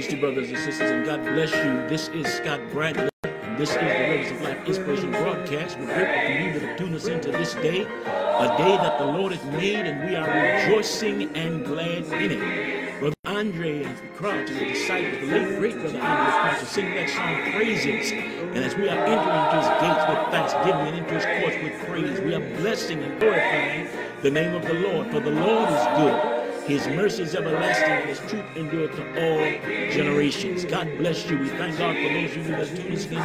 To brothers and sisters, and God bless you. This is Scott Bradley, and this is the Rivers of Life Inspiration broadcast. We're grateful for you have tuned us into this day, a day that the Lord has made, and we are rejoicing and glad in it. Brother Andre Crouch is a disciple, the late great Brother Andre to sing that song Praises. And as we are entering into his gates with thanksgiving and into his courts with praise, we are blessing and glorifying the name of the Lord, for the Lord is good. His mercy is everlasting, and his truth endureth to all generations. God bless you. We thank God for those of you that tuned us in today.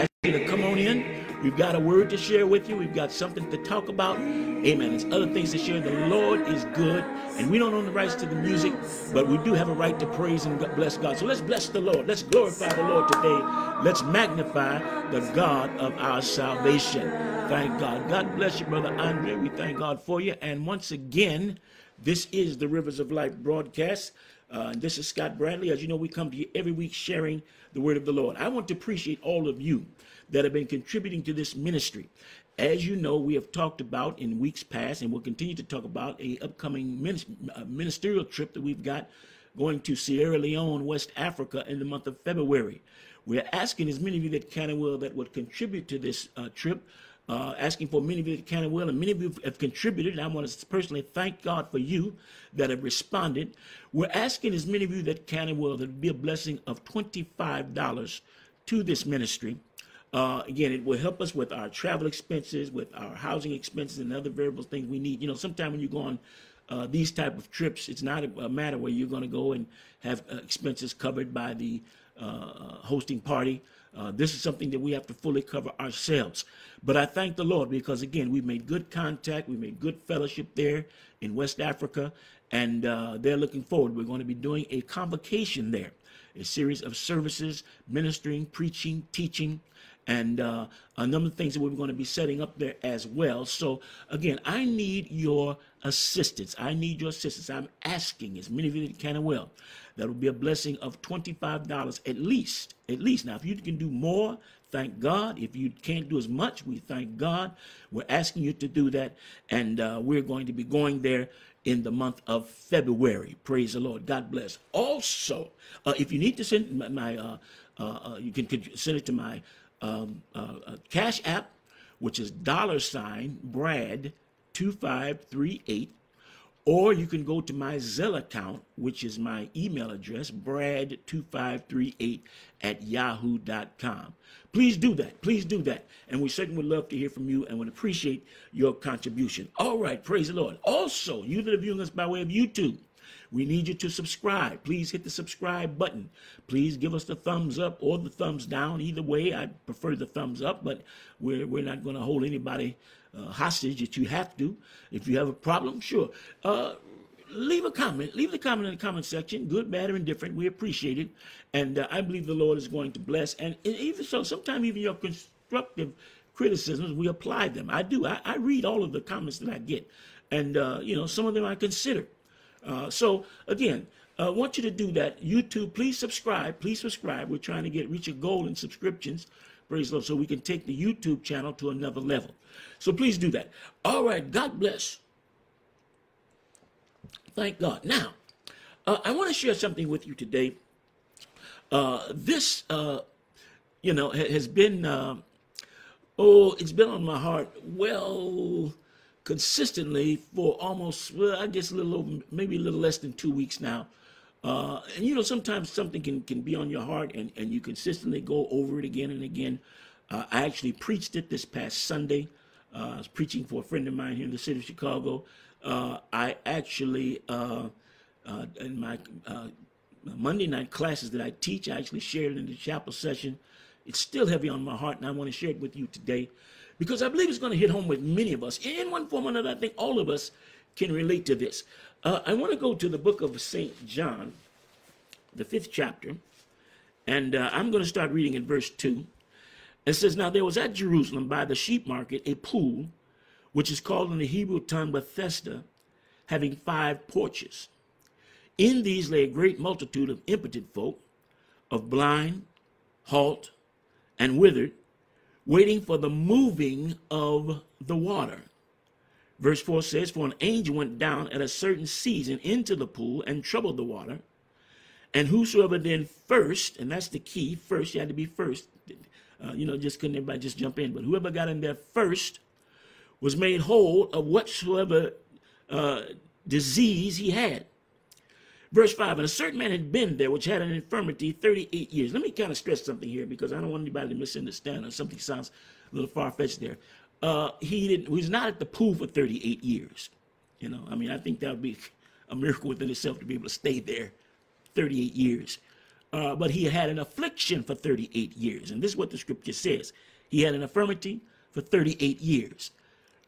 Ask you to come on in. We've got a word to share with you. We've got something to talk about. Amen. There's other things to share. The Lord is good. And we don't own the rights to the music, but we do have a right to praise and bless God. So let's bless the Lord. Let's glorify the Lord today. Let's magnify the God of our salvation. Thank God. God bless you, Brother Andre. We thank God for you. And once again, this is the Rivers of Life broadcast. Uh, this is Scott Bradley. As you know, we come to you every week sharing the word of the Lord. I want to appreciate all of you that have been contributing to this ministry. As you know, we have talked about in weeks past, and we'll continue to talk about a upcoming uh, ministerial trip that we've got going to Sierra Leone, West Africa, in the month of February. We're asking as many of you that can and will that would contribute to this uh, trip uh, asking for many of you that can and will, and many of you have contributed. And I want to personally thank God for you that have responded. We're asking as many of you that can and will that be a blessing of $25 to this ministry. Uh, again, it will help us with our travel expenses, with our housing expenses, and other variable things we need. You know, sometimes when you go on uh, these type of trips, it's not a, matter where you're going to go and have uh, expenses covered by the uh, hosting party. Uh, this is something that we have to fully cover ourselves. But I thank the Lord because, again, we made good contact. We made good fellowship there in West Africa, and uh, they're looking forward. We're going to be doing a convocation there, a series of services, ministering, preaching, teaching, and uh, a number of things that we're going to be setting up there as well. So, again, I need your assistance. I need your assistance. I'm asking as many of you that can and will. That will be a blessing of $25 at least. At least. Now, if you can do more, thank God. If you can't do as much, we thank God. We're asking you to do that. And uh, we're going to be going there in the month of February. Praise the Lord. God bless. Also, uh, if you need to send my, my uh, uh, uh you can send it to my um, uh, uh, Cash App, which is dollar sign Brad 2538. Or you can go to my Zelle account, which is my email address, brad2538 at yahoo.com. Please do that. Please do that. And we certainly would love to hear from you and would appreciate your contribution. All right, praise the Lord. Also, you that are viewing us by way of YouTube, we need you to subscribe. Please hit the subscribe button. Please give us the thumbs up or the thumbs down. Either way, I prefer the thumbs up, but we're, we're not going to hold anybody uh, hostage that you have to. If you have a problem, sure. Uh, leave a comment. Leave the comment in the comment section, good, bad, or indifferent. We appreciate it. And uh, I believe the Lord is going to bless. And even so, sometimes even your constructive criticisms, we apply them. I do. I, I read all of the comments that I get. And, uh, you know, some of them I consider. Uh, so again, I uh, want you to do that. YouTube, please subscribe. Please subscribe. We're trying to get reach a goal in subscriptions. Praise the Lord. So we can take the YouTube channel to another level. So please do that. All right. God bless. Thank God. Now, uh, I want to share something with you today. Uh, this, uh, you know, has been, uh, oh, it's been on my heart. Well, consistently for almost, well, I guess a little over, maybe a little less than two weeks now. Uh, and you know, sometimes something can, can be on your heart and, and you consistently go over it again and again. Uh, I actually preached it this past Sunday. Uh, I was preaching for a friend of mine here in the city of Chicago. Uh, I actually, uh, uh, in my Monday night classes that I teach, I actually shared it in the chapel session. It's still heavy on my heart, and I want to share it with you today because I believe it's going to hit home with many of us. In one form or another, I think all of us can relate to this. Uh, I want to go to the book of St. John, the fifth chapter, and uh, I'm going to start reading in verse 2. It says, Now there was at Jerusalem by the sheep market a pool, which is called in the Hebrew tongue Bethesda, having five porches. In these lay a great multitude of impotent folk, of blind, halt, and withered, waiting for the moving of the water. Verse 4 says, For an angel went down at a certain season into the pool and troubled the water. And whosoever then first, and that's the key, first, you had to be first. Uh, you know, just couldn't everybody just jump in. But whoever got in there first was made whole of whatsoever uh, disease he had. Verse 5, and a certain man had been there which had an infirmity 38 years. Let me kind of stress something here because I don't want anybody to misunderstand or something sounds a little far-fetched there. Uh, he didn't, he was not at the pool for 38 years. You know, I mean, I think that would be a miracle within itself to be able to stay there 38 years. Uh, but he had an affliction for 38 years. And this is what the scripture says. He had an infirmity for 38 years.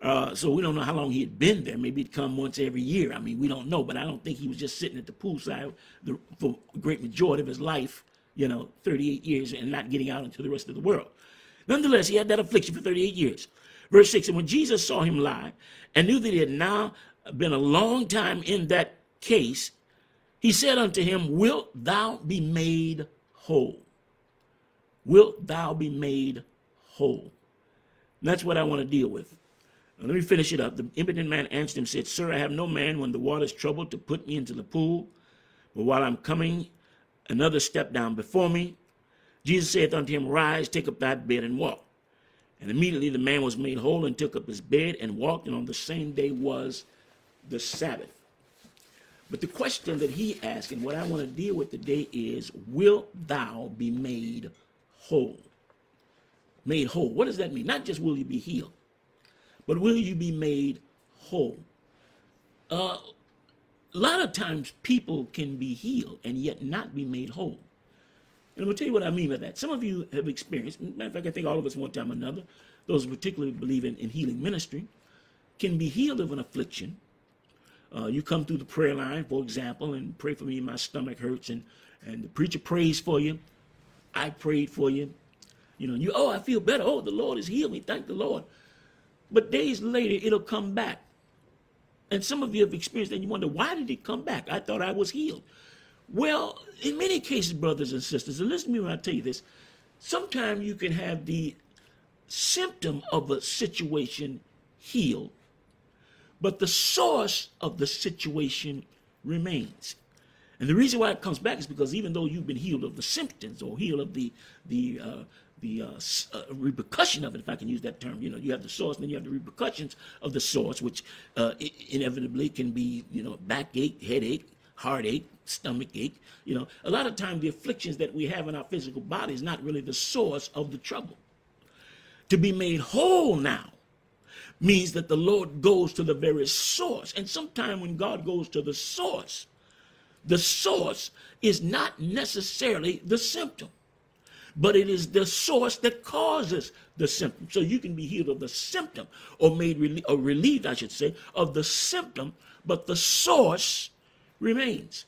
Uh, so we don't know how long he had been there. Maybe he'd come once every year. I mean, we don't know. But I don't think he was just sitting at the poolside the, for a great majority of his life, you know, 38 years and not getting out into the rest of the world. Nonetheless, he had that affliction for 38 years. Verse 6, and when Jesus saw him lie and knew that he had now been a long time in that case, he said unto him, Wilt thou be made whole? Wilt thou be made whole? And that's what I want to deal with. Let me finish it up. The impotent man answered him, said, Sir, I have no man when the water is troubled to put me into the pool. But while I'm coming, another step down before me. Jesus saith unto him, Rise, take up thy bed and walk. And immediately the man was made whole and took up his bed and walked, and on the same day was the Sabbath. But the question that he asked, and what I want to deal with today is, Will thou be made whole? Made whole. What does that mean? Not just will you be healed, but will you be made whole? Uh, a lot of times people can be healed and yet not be made whole. And I'm going to tell you what I mean by that. Some of you have experienced, matter of fact, I think all of us one time or another, those who particularly believe in, in healing ministry, can be healed of an affliction. Uh, you come through the prayer line, for example, and pray for me, my stomach hurts, and, and the preacher prays for you. I prayed for you. You know, you, oh, I feel better. Oh, the Lord has healed me. Thank the Lord. But days later, it'll come back. And some of you have experienced that. You wonder, why did it come back? I thought I was healed. Well, in many cases, brothers and sisters, and listen to me when I tell you this, sometimes you can have the symptom of a situation healed, but the source of the situation remains. And the reason why it comes back is because even though you've been healed of the symptoms or healed of the the uh, the uh, uh, repercussion of it, if I can use that term, you know, you have the source, and then you have the repercussions of the source, which uh, inevitably can be, you know, backache, headache, heartache, stomach ache. You know, a lot of times the afflictions that we have in our physical body is not really the source of the trouble. To be made whole now means that the Lord goes to the very source. And sometimes when God goes to the source, the source is not necessarily the symptom, but it is the source that causes the symptom. So you can be healed of the symptom or made or relieved, I should say, of the symptom, but the source remains.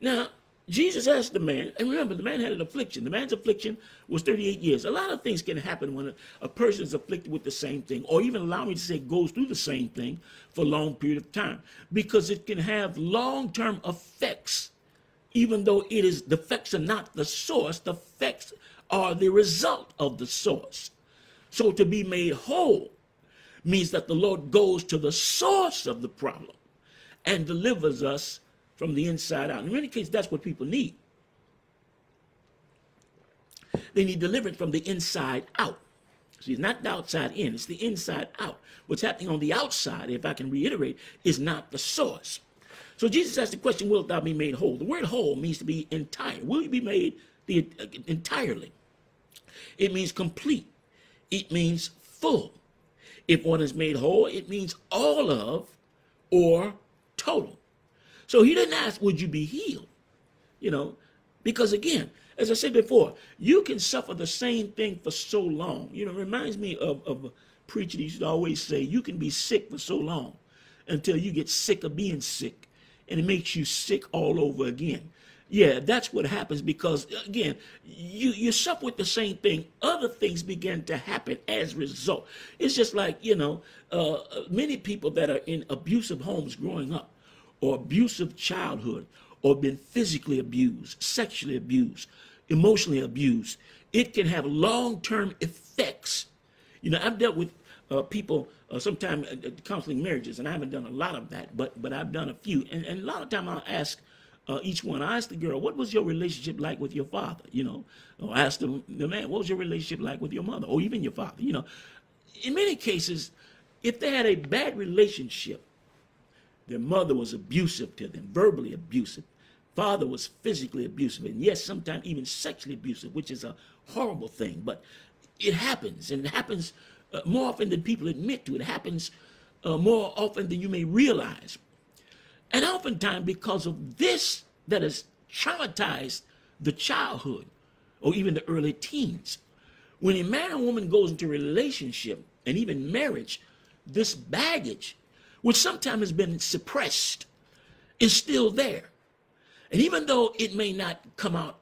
Now, Jesus asked the man, and remember, the man had an affliction. The man's affliction was 38 years. A lot of things can happen when a, a person is afflicted with the same thing, or even allow me to say goes through the same thing for a long period of time, because it can have long-term effects, even though it is the are not the source, the effects are the result of the source. So to be made whole means that the Lord goes to the source of the problem and delivers us from the inside out. In many cases, that's what people need. They need deliverance from the inside out. See, it's not the outside in, it's the inside out. What's happening on the outside, if I can reiterate, is not the source. So Jesus asked the question, Wilt thou be made whole? The word whole means to be entire. Will you be made the, uh, entirely? It means complete. It means full. If one is made whole, it means all of or total. So he didn't ask, would you be healed? You know, because again, as I said before, you can suffer the same thing for so long. You know, it reminds me of, of a preacher that used to always say, you can be sick for so long until you get sick of being sick. And it makes you sick all over again. Yeah, that's what happens because again, you you suffer with the same thing. Other things begin to happen as a result. It's just like you know, uh, many people that are in abusive homes growing up or abusive childhood or been physically abused, sexually abused, emotionally abused, it can have long-term effects. You know, I've dealt with uh, people uh, sometimes uh, counseling marriages, and I haven't done a lot of that, but but I've done a few. And, and a lot of time I'll ask uh, each one. I ask the girl, what was your relationship like with your father? You know, or I asked the, the man, what was your relationship like with your mother, or even your father? You know, in many cases, if they had a bad relationship, their mother was abusive to them, verbally abusive. Father was physically abusive, and yes, sometimes even sexually abusive, which is a horrible thing. But it happens, and it happens uh, more often than people admit to. It happens uh, more often than you may realize. And oftentimes, because of this that has traumatized the childhood or even the early teens, when a man or woman goes into a relationship and even marriage, this baggage, which sometimes has been suppressed, is still there. And even though it may not come out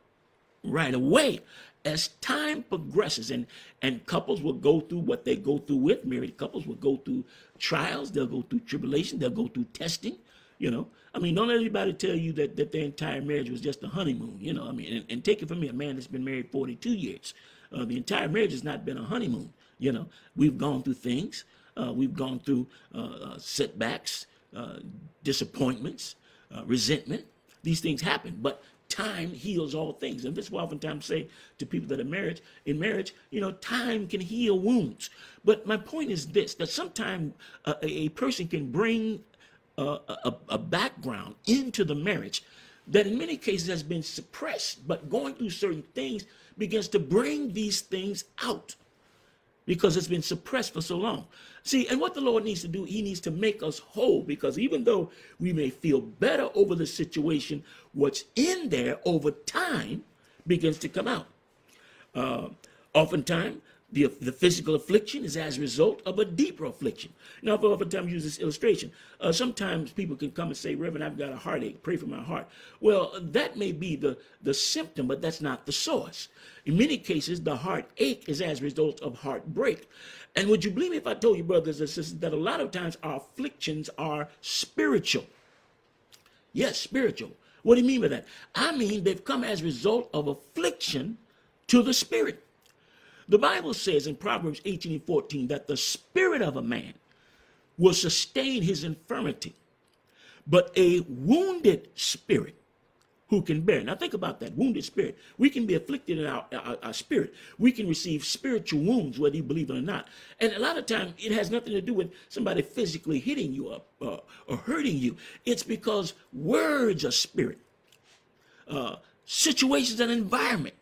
right away, as time progresses and and couples will go through what they go through with married couples will go through trials they'll go through tribulation they'll go through testing you know? I mean don't let anybody tell you that that their entire marriage was just a honeymoon you know? I mean and, and take it from me a man that's been married 42 years uh, the entire marriage has not been a honeymoon you know? We've gone through things uh, we've gone through uh, uh setbacks uh, disappointments uh, resentment these things happen but time heals all things. And this is I oftentimes say to people that are married, in marriage, you know, time can heal wounds. But my point is this, that sometimes uh, a, person can bring uh, a, a background into the marriage that in many cases has been suppressed, but going through certain things begins to bring these things out because it's been suppressed for so long. See, and what the Lord needs to do, He needs to make us whole because even though we may feel better over the situation, what's in there over time begins to come out. Uh, oftentimes, the, the physical affliction is as a result of a deeper affliction. Now, I've oftentimes use this illustration. Uh, sometimes people can come and say, Reverend, I've got a heartache. Pray for my heart. Well, that may be the, the symptom, but that's not the source. In many cases, the heartache is as a result of heartbreak. And would you believe me if I told you, brothers and sisters, that a lot of times our afflictions are spiritual? Yes, spiritual. What do you mean by that? I mean they've come as a result of affliction to the spirit. The Bible says in Proverbs 18 and 14 that the spirit of a man will sustain his infirmity, but a wounded spirit who can bear. Now think about that wounded spirit. We can be afflicted in our, our, our, spirit. We can receive spiritual wounds, whether you believe it or not. And a lot of times it has nothing to do with somebody physically hitting you up uh, or hurting you. It's because words are spirit. Uh, situations and environment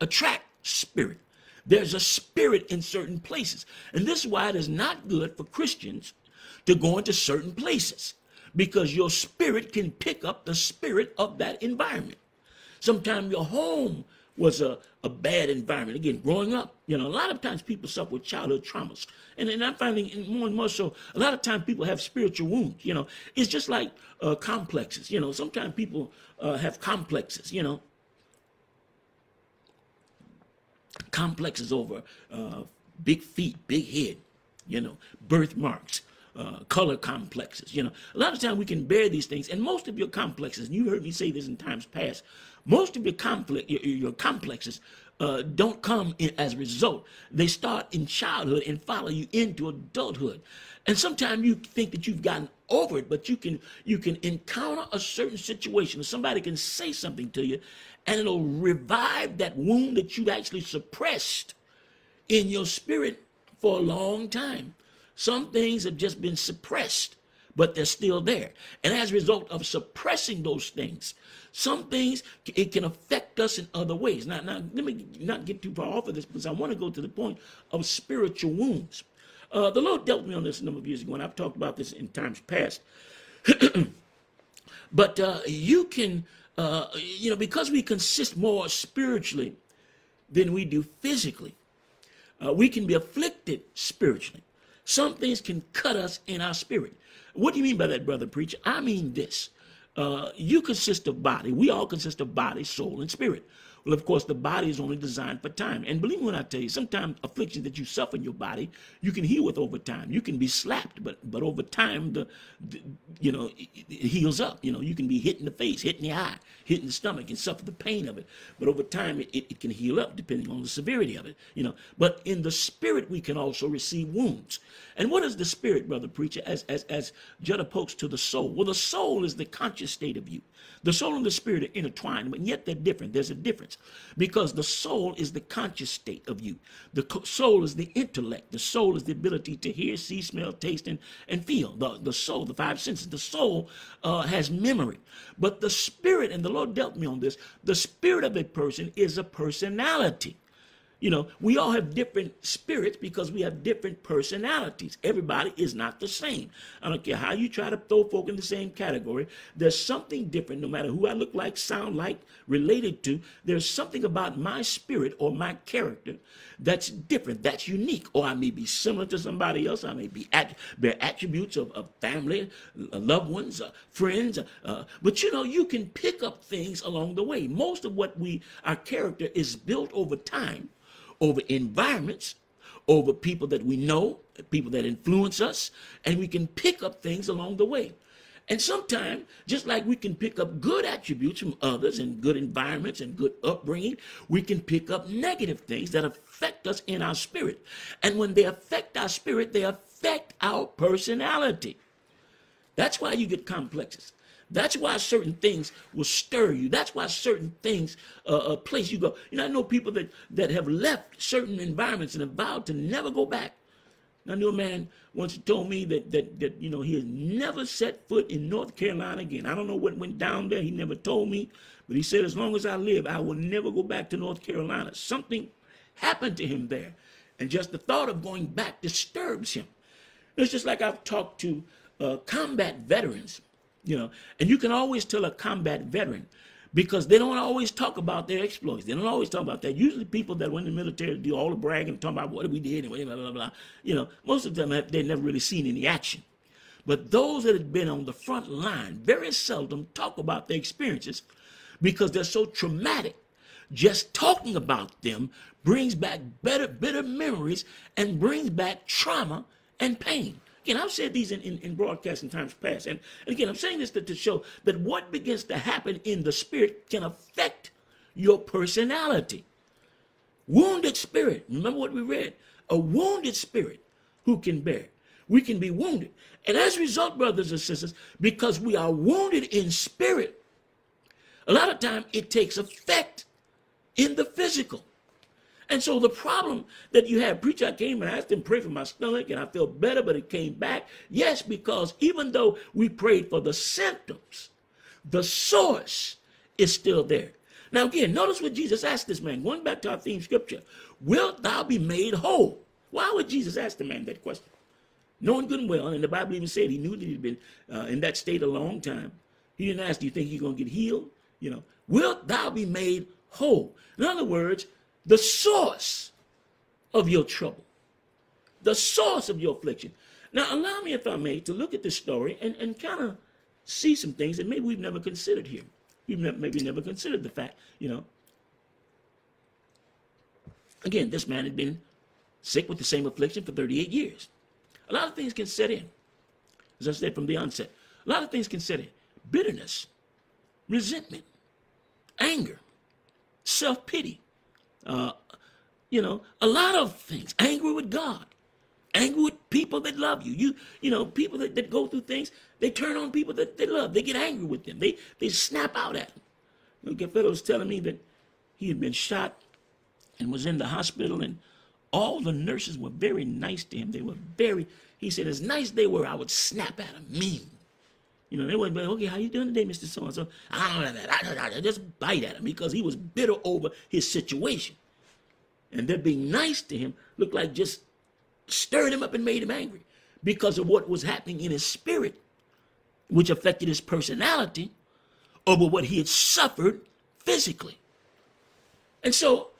attract spirit. There's a spirit in certain places. And this is why it is not good for Christians to go into certain places because your spirit can pick up the spirit of that environment. Sometimes your home was a, a bad environment. Again, growing up, you know, a lot of times people suffer with childhood traumas. And, and I'm finding more and more so, a lot of times people have spiritual wounds, you know. It's just like uh, complexes, you know. Sometimes people uh, have complexes, you know. Complexes over uh, big feet, big head, you know, birthmarks, uh, color complexes. You know, a lot of times we can bear these things, and most of your complexes, and you heard me say this in times past, most of your conflict, your, your complexes, uh, don't come in as a result. They start in childhood and follow you into adulthood. And sometimes you think that you've gotten over it, but you can you can encounter a certain situation. Somebody can say something to you, and it'll revive that wound that you've actually suppressed in your spirit for a long time. Some things have just been suppressed, but they're still there. And as a result of suppressing those things, some things it can affect us in other ways. Now, now let me not get too far off of this because I want to go to the point of spiritual wounds. Uh, the Lord dealt with me on this a number of years ago, and I've talked about this in times past. but uh, you can uh, you know, because we consist more spiritually than we do physically, uh, we can be afflicted spiritually. Some things can cut us in our spirit. What do you mean by that, brother preacher? I mean this. Uh, you consist of body. We all consist of body, soul, and spirit. Well, of course, the body is only designed for time. And believe me when I tell you, sometimes afflictions that you suffer in your body, you can heal with over time. You can be slapped, but but over time, the, the you know, it, it, heals up. You know, you can be hit in the face, hit in the eye, hit in the stomach, and suffer the pain of it. But over time, it, it, it can heal up depending on the severity of it. You know, but in the spirit, we can also receive wounds. And what is the spirit, brother preacher? As as as Jutta pokes to the soul. Well, the soul is the conscious state of you. The soul and the spirit are intertwined, but yet they're different. There's a difference because the soul is the conscious state of you. The soul is the intellect. The soul is the ability to hear, see, smell, taste, and, and feel. The, the soul, the five senses. The soul uh, has memory. But the spirit, and the Lord dealt me on this, the spirit of a person is a personality. You know, we all have different spirits because we have different personalities. Everybody is not the same. I don't care how you try to throw folk in the same category. There's something different, no matter who I look like, sound like, related to. There's something about my spirit or my character that's different, that's unique. Or I may be similar to somebody else. I may be at, bear attributes of, of family, uh, loved ones, uh, friends. Uh, but you know, you can pick up things along the way. Most of what we, our character is built over time over environments, over people that we know, people that influence us, and we can pick up things along the way. And sometimes, just like we can pick up good attributes from others and good environments and good upbringing, we can pick up negative things that affect us in our spirit. And when they affect our spirit, they affect our personality. That's why you get complexes. That's why certain things will stir you. That's why certain things uh, uh, place you go. You know, I know people that, that have left certain environments and have vowed to never go back. I knew a man once told me that, that, that, you know, he has never set foot in North Carolina again. I don't know what went down there. He never told me. But he said, as long as I live, I will never go back to North Carolina. Something happened to him there. And just the thought of going back disturbs him. It's just like I've talked to uh, combat veterans you know, and you can always tell a combat veteran because they don't always talk about their exploits. They don't always talk about that. Usually, people that went in the military do all the bragging, talking about what we did and blah blah blah. You know, most of them have they never really seen any action. But those that have been on the front line very seldom talk about their experiences because they're so traumatic. Just talking about them brings back better, bitter memories and brings back trauma and pain. Again, I've said these in, in, in broadcasting times past. And, and again, I'm saying this to, to show that what begins to happen in the spirit can affect your personality. Wounded spirit. Remember what we read? A wounded spirit who can bear. It. We can be wounded. And as a result, brothers and sisters, because we are wounded in spirit, a lot of time it takes effect in the physical. And so the problem that you have, preacher, I came and I asked him pray for my stomach and I felt better, but it came back. Yes, because even though we prayed for the symptoms, the source is still there. Now again, notice what Jesus asked this man, going back to our theme scripture, wilt thou be made whole? Why would Jesus ask the man that question? Knowing good and well, and the Bible even said he knew that he'd been uh, in that state a long time. He didn't ask, do you think you're going to get healed? You know, wilt thou be made whole? In other words, the source of your trouble, the source of your affliction. Now, allow me, if I may, to look at this story and, and kind of see some things that maybe we've never considered here. We've never, maybe never considered the fact, you know. Again, this man had been sick with the same affliction for 38 years. A lot of things can set in, as I said from the onset. A lot of things can set in bitterness, resentment, anger, self pity, uh, you know, a lot of things. Angry with God, angry with people that love you. You, you know, people that, that go through things, they turn on people that they love. They get angry with them. They they snap out at them. You know, was telling me that he had been shot and was in the hospital, and all the nurses were very nice to him. They were very, he said, as nice they were, I would snap at them, mean. You know, they wouldn't be like, okay, how you doing today, Mr. So-and-so? I don't know that. I, just bite at him because he was bitter over his situation. And their being nice to him looked like just stirred him up and made him angry because of what was happening in his spirit, which affected his personality over what he had suffered physically. And so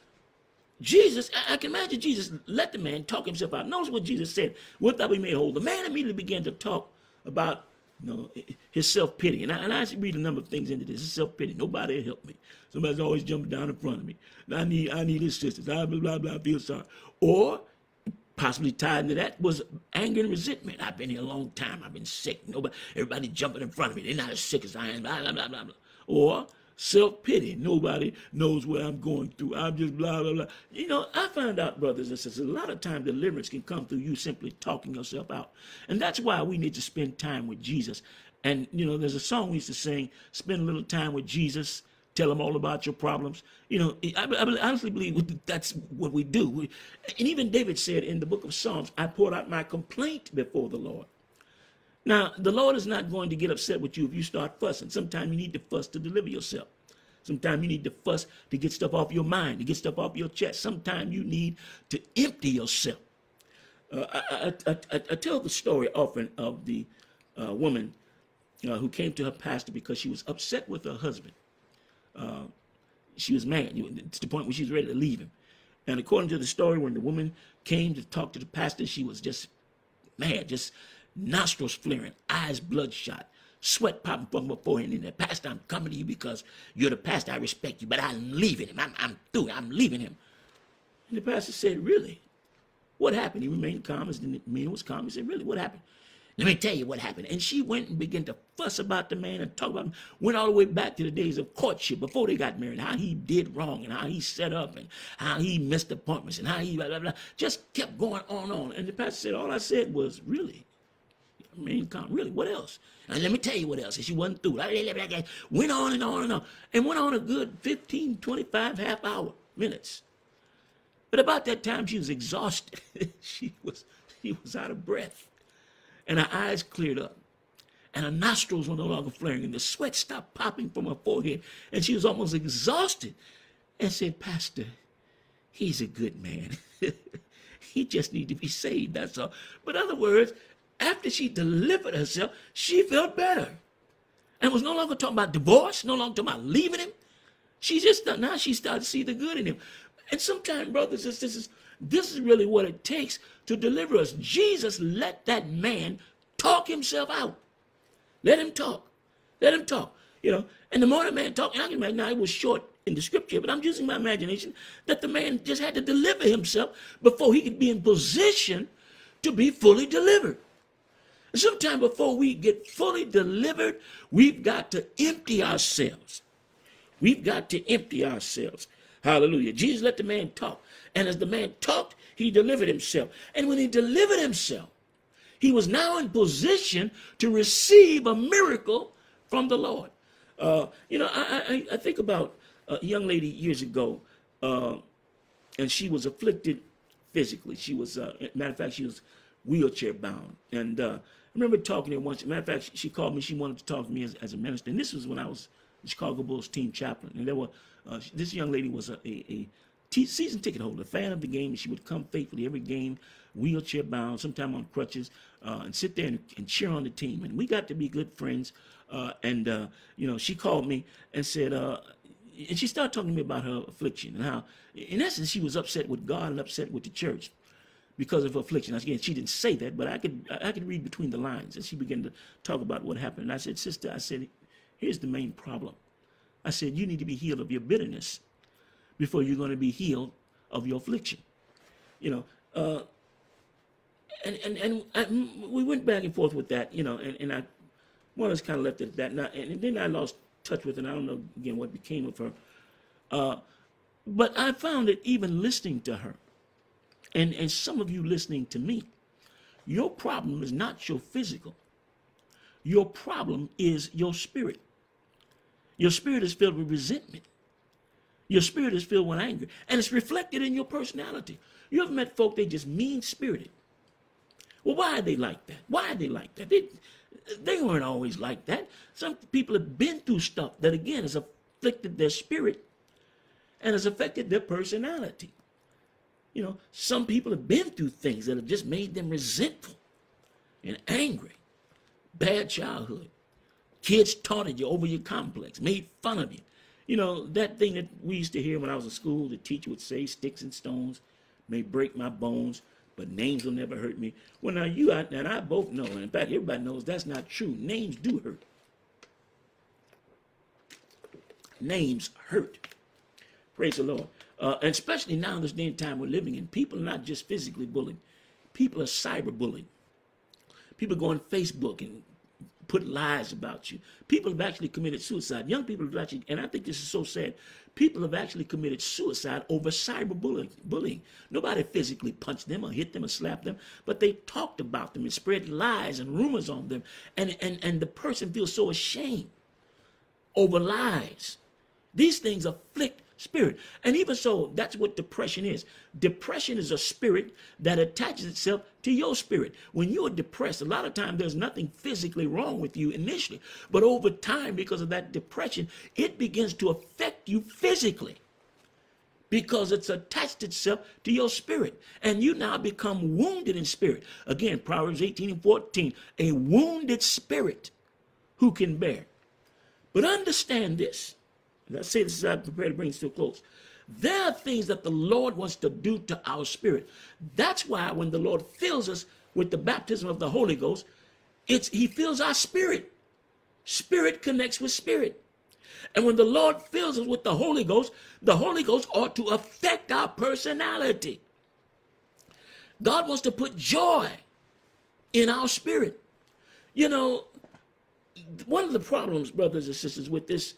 Jesus, I can imagine Jesus let the man talk himself out. Notice what Jesus said, What thou be made hold. The man immediately began to talk about You know, his self pity. And I, and I read a number of things into this. His self pity. Nobody will help me. Somebody's always jumping down in front of me. I need I need assistance. I blah blah blah. I feel sorry. Or possibly tied into that was anger and resentment. I've been here a long time. I've been sick. Nobody, everybody jumping in front of me. They're not as sick as I am. Blah blah blah blah blah. Or self pity. Nobody knows what I'm going through. I'm just blah, blah, blah. You know, I find out, brothers and sisters, a lot of times deliverance can come through you simply talking yourself out. And that's why we need to spend time with Jesus. And, you know, there's a song we used to sing, spend a little time with Jesus. Tell him all about your problems. You know, I, I honestly believe that's what we do. And even David said in the book of Psalms, I poured out my complaint before the Lord. Now, the Lord is not going to get upset with you if you start fussing. Sometimes you need to fuss to deliver yourself. Sometimes you need to fuss to get stuff off your mind, to get stuff off your chest. Sometimes you need to empty yourself. Uh, I, I, I, I, tell the story often of the uh, woman uh, who came to her pastor because she was upset with her husband. Uh, she was mad to the point where she was ready to leave him. And according to the story, when the woman came to talk to the pastor, she was just mad, just nostrils flaring, eyes bloodshot, sweat popping from her forehead. And the pastor, I'm coming to you because you're the pastor. I respect you, but I'm leaving him. I'm, I'm through. I'm leaving him. And the pastor said, Really? What happened? He remained calm as the man was calm. He said, Really? What happened? Let me tell you what happened. And she went and began to fuss about the man and talk about him. Went all the way back to the days of courtship before they got married, how he did wrong and how he set up and how he missed appointments and how he blah, blah, blah. Just kept going on and on. And the pastor said, All I said was, Really? I mean, really, what else? And let me tell you what else. And she wasn't through. Went on and on and on. And went on a good 15, 25, half hour minutes. But about that time, she was exhausted. she was she was out of breath. And her eyes cleared up. And her nostrils were no longer flaring. And the sweat stopped popping from her forehead. And she was almost exhausted. And said, Pastor, he's a good man. he just need to be saved, that's all. But in other words, after she delivered herself, she felt better. And was no longer talking about divorce, no longer talking about leaving him. She just now she started to see the good in him. And sometimes, brothers and sisters, this is really what it takes to deliver us. Jesus let that man talk himself out. Let him talk. Let him talk. You know, and the more the man talked, I can imagine now it was short in the scripture, but I'm using my imagination that the man just had to deliver himself before he could be in position to be fully delivered. Sometime before we get fully delivered, we've got to empty ourselves. We've got to empty ourselves. Hallelujah. Jesus let the man talk. And as the man talked, he delivered himself. And when he delivered himself, he was now in position to receive a miracle from the Lord. Uh, you know, I, I, I, think about a young lady years ago, uh, and she was afflicted physically. She was, uh, matter of fact, she was wheelchair bound. And uh, remember talking to her once. Matter of fact, she called me. She wanted to talk to me as, as a minister. And this was when I was the Chicago Bulls team chaplain. And there were uh, this young lady was a, season ticket holder, a fan of the game. And she would come faithfully every game, wheelchair bound, sometime on crutches, uh, and sit there and, and, cheer on the team. And we got to be good friends. Uh, and uh, you know, she called me and said, uh, and she started talking to me about her affliction and how, in essence, she was upset with God and upset with the church because of affliction. Again, she didn't say that, but I could I could read between the lines. And she began to talk about what happened. And I said, Sister, I said, here's the main problem. I said, you need to be healed of your bitterness before you're going to be healed of your affliction. You know, uh, and and and I, we went back and forth with that. You know, and, and I more or less kind of left it at that. Now, and then I lost touch with her. And I don't know again what became of her. Uh, but I found that even listening to her, and, and some of you listening to me, your problem is not your physical. Your problem is your spirit. Your spirit is filled with resentment. Your spirit is filled with anger. And it's reflected in your personality. You ever met folk, they just mean spirited. Well, why are they like that? Why are they like that? They, they weren't always like that. Some people have been through stuff that, again, has afflicted their spirit and has affected their personality. You know, some people have been through things that have just made them resentful and angry. Bad childhood. Kids taunted you over your complex, made fun of you. You know, that thing that we used to hear when I was in school, the teacher would say, sticks and stones may break my bones, but names will never hurt me. Well, now you and I both know, and in fact, everybody knows that's not true. Names do hurt. Names hurt. Praise the Lord. Uh, especially now in this day and time we're living in, people are not just physically bullying, people are cyberbullying. People go on Facebook and put lies about you. People have actually committed suicide. Young people have actually, and I think this is so sad, people have actually committed suicide over cyberbullying. Bullying. Nobody physically punched them or hit them or slapped them, but they talked about them and spread lies and rumors on them. And, and, and the person feels so ashamed over lies. These things afflict spirit. And even so, that's what depression is. Depression is a spirit that attaches itself to your spirit. When you're depressed, a lot of times there's nothing physically wrong with you initially, but over time, because of that depression, it begins to affect you physically because it's attached itself to your spirit. And you now become wounded in spirit. Again, Proverbs 18 and 14 a wounded spirit who can bear. But understand this Let's say this as I prepare to bring this to a close. There are things that the Lord wants to do to our spirit. That's why when the Lord fills us with the baptism of the Holy Ghost, it's He fills our spirit. Spirit connects with spirit. And when the Lord fills us with the Holy Ghost, the Holy Ghost ought to affect our personality. God wants to put joy in our spirit. You know, one of the problems, brothers and sisters, with this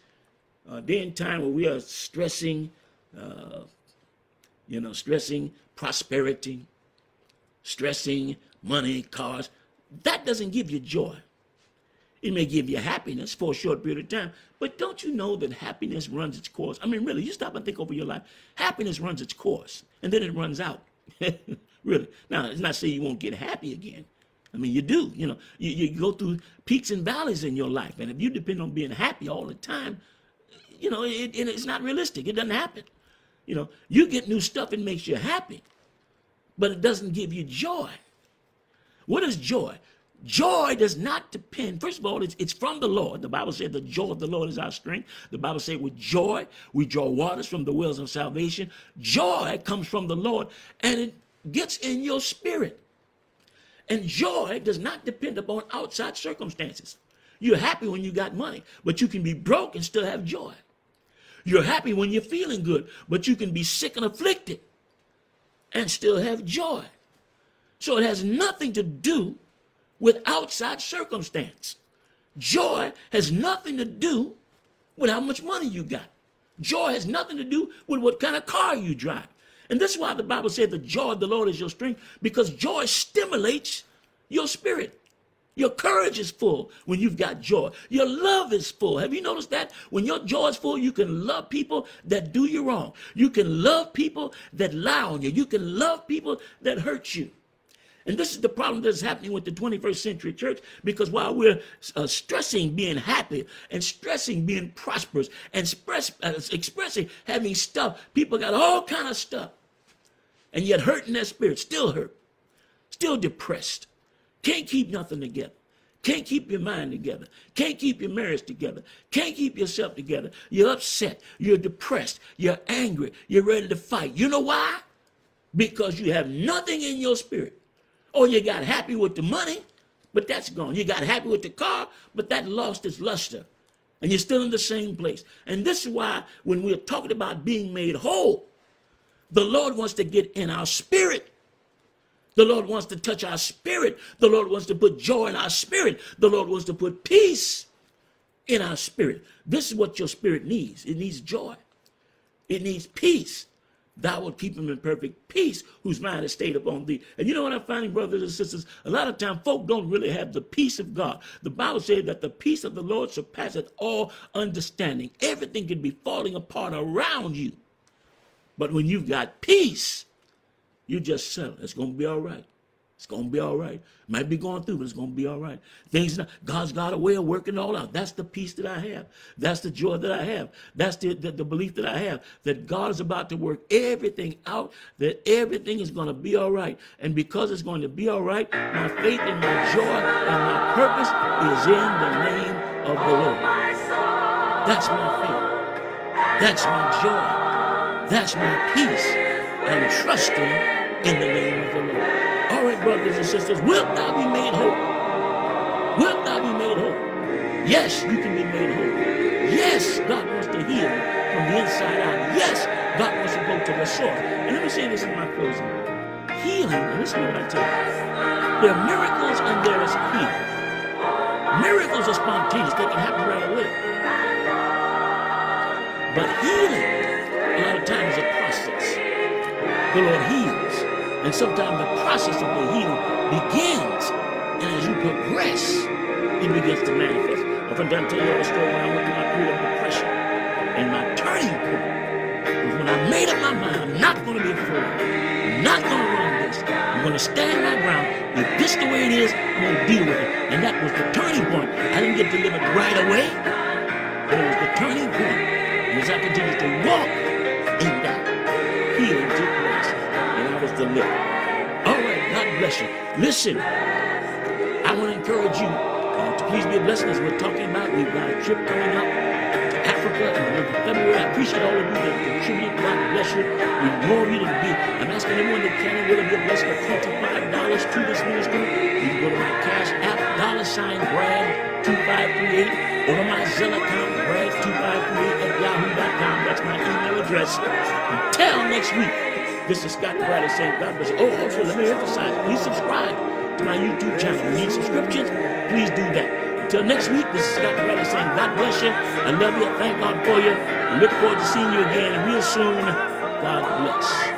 uh, day and time where we are stressing, uh, you know, stressing prosperity, stressing money, cars, that doesn't give you joy. It may give you happiness for a short period of time, but don't you know that happiness runs its course? I mean, really, you stop and think over your life. Happiness runs its course, and then it runs out. really. Now, it's not saying you won't get happy again. I mean, you do. You know, you, you go through peaks and valleys in your life, and if you depend on being happy all the time, you know, it, it, it's not realistic. It doesn't happen. You know, you get new stuff, it makes you happy, but it doesn't give you joy. What is joy? Joy does not depend. First of all, it's, it's from the Lord. The Bible said the joy of the Lord is our strength. The Bible said with joy we draw waters from the wells of salvation. Joy comes from the Lord and it gets in your spirit. And joy does not depend upon outside circumstances. You're happy when you got money, but you can be broke and still have joy. You're happy when you're feeling good, but you can be sick and afflicted and still have joy. So it has nothing to do with outside circumstance. Joy has nothing to do with how much money you got. Joy has nothing to do with what kind of car you drive. And this is why the Bible said the joy of the Lord is your strength, because joy stimulates your spirit. Your courage is full when you've got joy. Your love is full. Have you noticed that? When your joy is full, you can love people that do you wrong. You can love people that lie on you. You can love people that hurt you. And this is the problem that's happening with the 21st century church because while we're uh, stressing being happy and stressing being prosperous and express, uh, expressing having stuff, people got all kind of stuff. And yet hurting their spirit, still hurt, still depressed, can't keep nothing together. Can't keep your mind together. Can't keep your marriage together. Can't keep yourself together. You're upset. You're depressed. You're angry. You're ready to fight. You know why? Because you have nothing in your spirit. Or you got happy with the money, but that's gone. You got happy with the car, but that lost its luster. And you're still in the same place. And this is why when we're talking about being made whole, the Lord wants to get in our spirit the Lord wants to touch our spirit. The Lord wants to put joy in our spirit. The Lord wants to put peace in our spirit. This is what your spirit needs. It needs joy. It needs peace. Thou wilt keep him in perfect peace, whose mind is stayed upon thee. And you know what I'm finding, brothers and sisters? A lot of time, folk don't really have the peace of God. The Bible says that the peace of the Lord surpasseth all understanding. Everything can be falling apart around you. But when you've got peace, you just settle. It's going to be all right. It's going to be all right. Might be going through, but it's going to be all right. Things, not, God's got a way of working it all out. That's the peace that I have. That's the joy that I have. That's the, the, the belief that I have that God is about to work everything out, that everything is going to be all right. And because it's going to be all right, my faith and my joy and my purpose is in the name of the Lord. That's my faith. That's my joy. That's my peace. I'm trusting in the name of the Lord. All right, brothers and sisters, wilt thou be made whole? Wilt thou be made whole? Yes, you can be made whole. Yes, God wants to heal from the inside out. Yes, God wants to go to the source. And let me say this in my closing. Healing, and listen to what I tell you. There are miracles and there is healing. Miracles are spontaneous, they can happen right away. But healing, a lot of times, is a process. The Lord heals. And sometimes the process of the healing begins, and as you progress, it begins to manifest. Oftentimes, tell you all the story when I went through my period of depression. And my turning point was when I made up my mind, I'm not going to be afraid. I'm not going to run this. I'm going to stand my ground. If this is the way it is, I'm going to deal with it. And that was the turning point. I didn't get delivered right away, but it was the turning point. And as I continued to walk Was delivered. All right, God bless you. Listen, I want to encourage you uh, to please be a blessing as we're talking about. We've got a trip coming up to Africa in the month of February. I appreciate all of you that contribute. God bless you. We more you to be. I'm asking everyone that can really be a blessing of $25 to this ministry. You can go to my cash app, dollar sign brand 2538, or my Zelle account, brand 2538 at yahoo.com. That's my email address. Until next week, this is Scott Bradley saying God bless you. Oh, also, let me emphasize, please subscribe to my YouTube channel. You need subscriptions? Please do that. Until next week, this is Scott Bradley saying God bless you. I love you. Thank God for you. Look forward to seeing you again real soon. God bless.